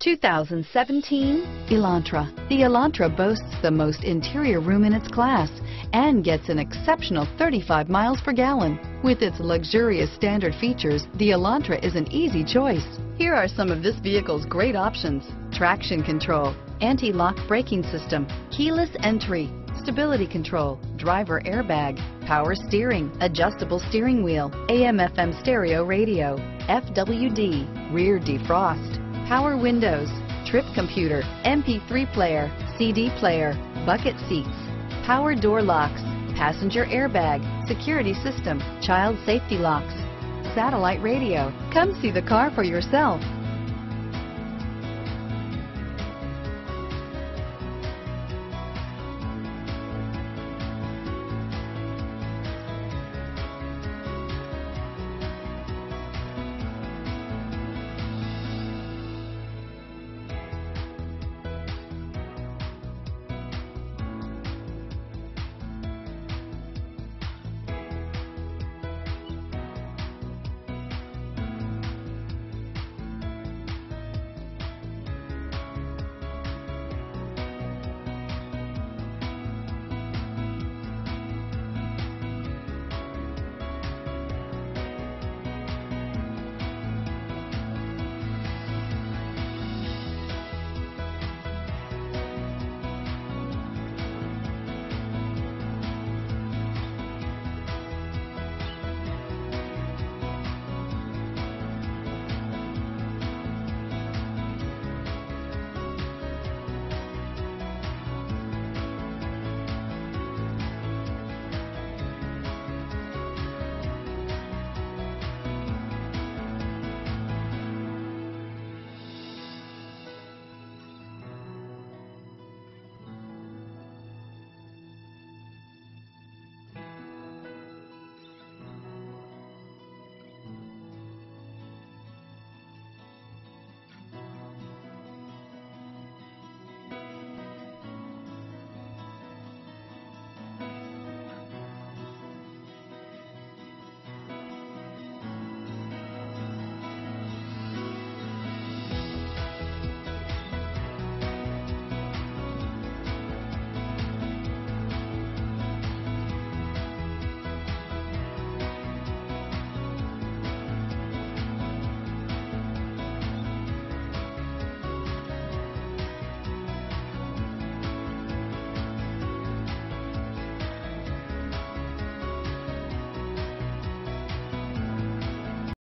2017 Elantra. The Elantra boasts the most interior room in its class and gets an exceptional 35 miles per gallon. With its luxurious standard features, the Elantra is an easy choice. Here are some of this vehicle's great options. Traction control, anti-lock braking system, keyless entry, stability control, driver airbag, power steering, adjustable steering wheel, AM FM stereo radio, FWD, rear defrost, power windows, trip computer, MP3 player, CD player, bucket seats, power door locks, passenger airbag, security system, child safety locks, satellite radio. Come see the car for yourself.